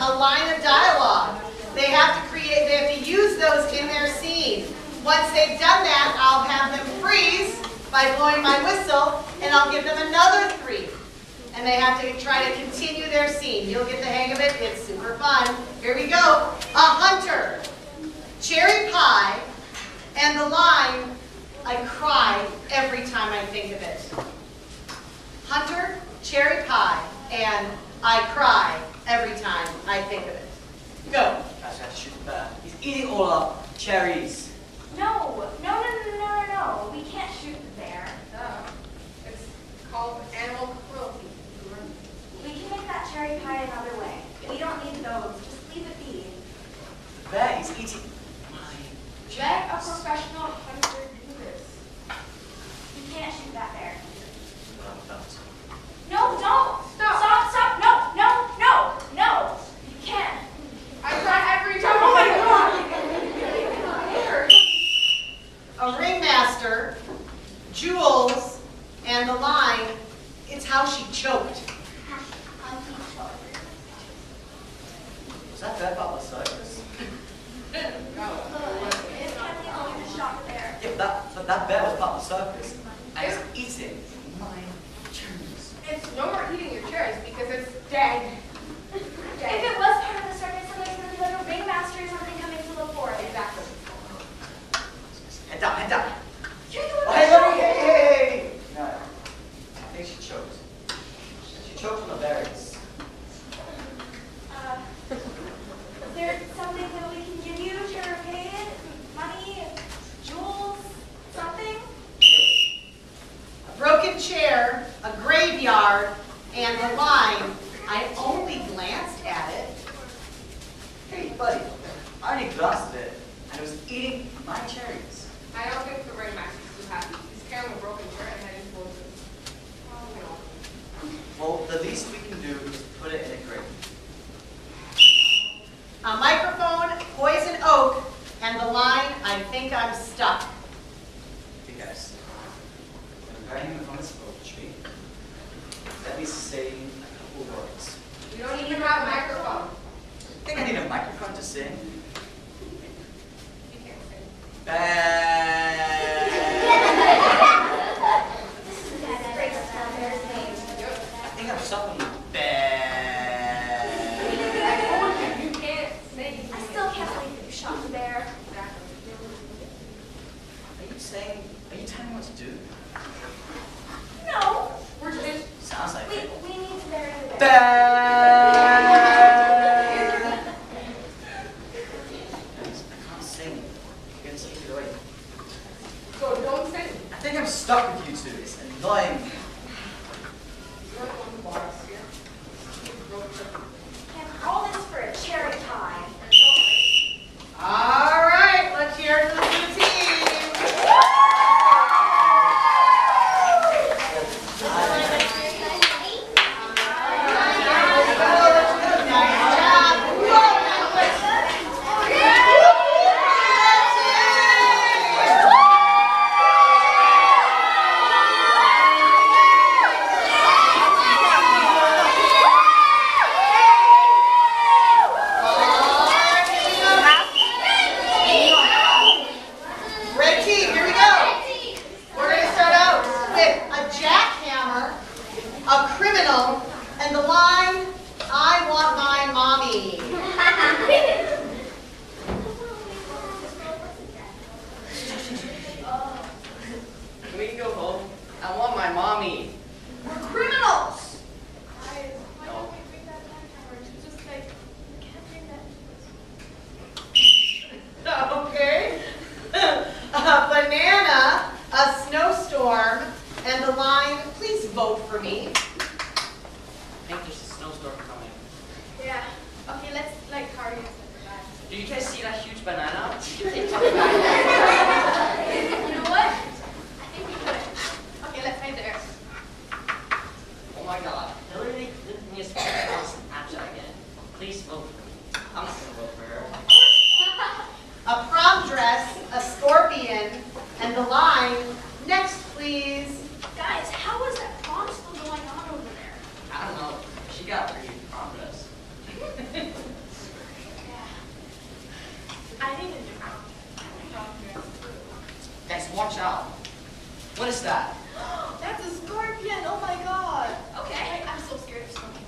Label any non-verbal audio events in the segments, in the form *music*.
a line of dialogue. They have to create, they have to use those in their scene. Once they've done that, I'll have them freeze by blowing my whistle, and I'll give them another three. And they have to try to continue their scene. You'll get the hang of it. It's super fun. Here we go. A hunter, cherry pie, and the line, I cry every time I think of it. Hunter, cherry pie, and I cry every time I think of it. Go. Guys, gotta shoot the uh, bear. He's eating all our cherries. No, no, no, no, no, no, no. We can't shoot the bear. Duh. It's called animal cruelty. We can make that cherry pie another way. We don't need those. Just leave it be. The bear is eating my Let a cherries. professional hunter do this. You can't shoot that bear. Well, that's- No, don't. Stop. Stop, stop. No, no, no, no. You can't. I try every time. Oh my god! A jewels, and the line, it's how she choked. Was that of the circus? Yeah, that, but that bear was part of the circus. And it's eating my cherries. It's no more eating your cherries because it's dead. If it was part of the circus, then there's gonna be like a ringmaster or something coming to look for it. Exactly. Head down, head down. You're the one Oh, that hey, shot hey, it. hey, hey, hey. No, I think she choked. She choked on the berries. Uh, is there something that we can give you to repay it? Money, jewels, something? A broken chair, a graveyard, and line, I only glanced at it. Hey, buddy. I already glanced at it, and it was eating my cherries. I don't think the ringmaster's too happy. He's carrying a broken chair and heading towards us. Oh, no. Well, the least we can do is put it in a crate. Oh. A microphone, poison oak, and the line, I think I'm stuck. Okay, guys. I'm going on this oak tree. Let me say a couple words. You don't even have a microphone. I think I need a microphone to sing. You can't sing. Bad. This is the breaks down bear's name. I think I'm stuck on bad. I you, you can't sing. I still can't believe that you shot the bear. Exactly. Are you saying? Are you telling me what to do? No, We're just Sounds like we, it. we need to bury the bear. Bad. Guys, I can't sing. You're gonna take it away. so don't sing. I think I'm stuck with you two. It's annoying. You're the one who bought us here. You broke the- And all this for a cherry pie. All right, let's hear it for the team. Nice job. Red team, here we go. We're gonna start out with a jackhammer, a criminal, and the line, I want my mommy. *laughs* Can we go home? I want my mommy. We're criminals. Guys, No. don't we bring that jackhammer to just like, we can't bring that. Okay. *laughs* A banana, a snowstorm, and the line, vote for me. I think there's a snowstorm coming. Yeah. Okay, let's like hurry and set the Do you guys see that huge banana? *laughs* You know what? I think we could. Okay, let's make there. Oh my god. Hillary Clinton is on Snapchat again. Please vote for me. I'm not gonna vote for her. *laughs* A prom dress, a scorpion, and the line, next please. Guys, how is that prom still going on over there? I don't know. She got pretty prom dress. I need a new. Guys, watch out. What is that? *gasps* That's a scorpion. Oh my god. Okay. I'm so scared of scorpions.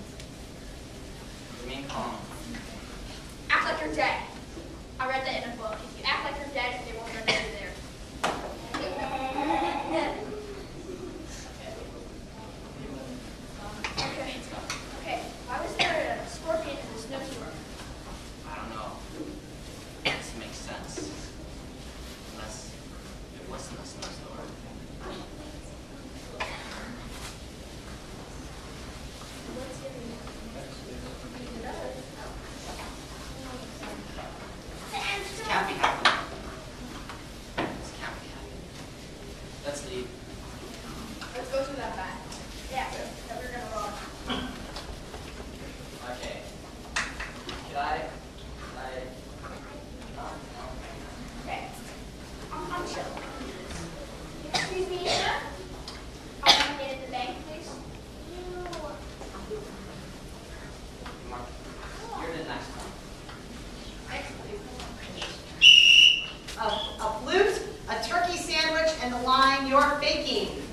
Remain calm. Act like you're dead. I read that in a book. If you act like you're dead, they won't remember you there. Okay. Okay. Why was there a scorpion in the snowstorm? I don't know. This makes sense. Unless it wasn't a snowstorm. This can't be happening. This can't be happening. Let's leave. Let's go through that back. Yeah, that we're gonna run. Okay. Should I? Should I? No, no. Okay. I'm, I'm chill. Excuse me, sir? I want to get in the bank, please. Mark, you're the next one. Thanks, please. A, a flute, a turkey sandwich, and the line you're faking.